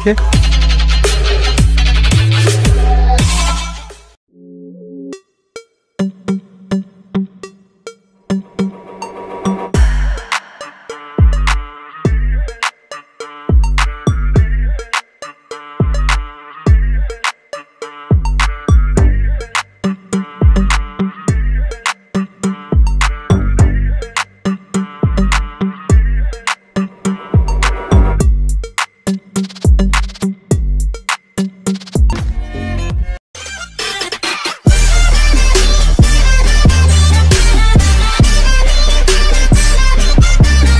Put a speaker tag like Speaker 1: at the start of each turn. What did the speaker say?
Speaker 1: রেখে